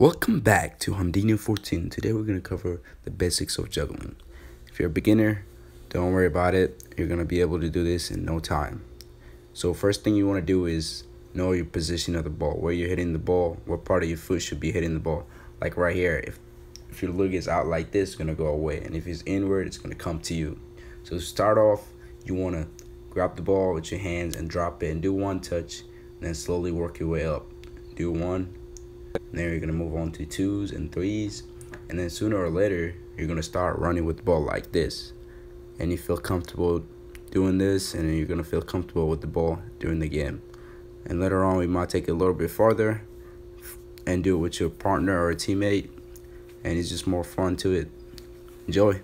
Welcome back to Hamdinho 14. Today we're going to cover the basics of juggling. If you're a beginner, don't worry about it. You're going to be able to do this in no time. So first thing you want to do is know your position of the ball, where you're hitting the ball, what part of your foot should be hitting the ball. Like right here, if if your leg is out like this, it's going to go away. And if it's inward, it's going to come to you. So to start off, you want to grab the ball with your hands and drop it and do one touch, then slowly work your way up. Do one, then you're gonna move on to twos and threes, and then sooner or later you're gonna start running with the ball like this, and you feel comfortable doing this, and you're gonna feel comfortable with the ball during the game. And later on, we might take it a little bit farther and do it with your partner or a teammate, and it's just more fun to it. Enjoy.